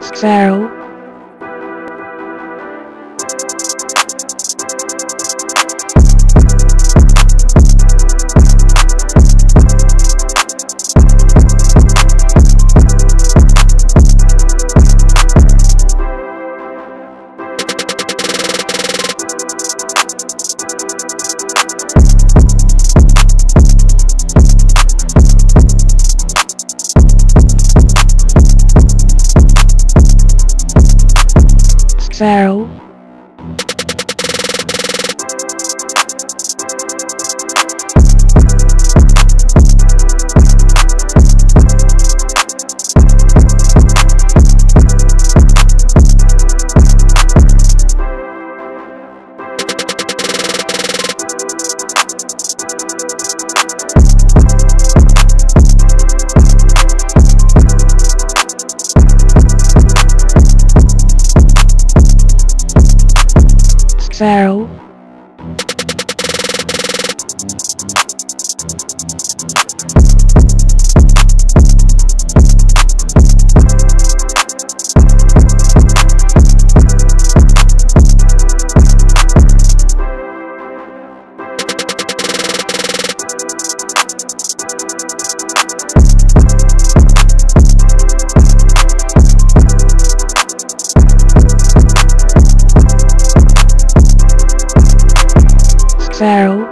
Sparrow Sparrow Sparrow Sparrow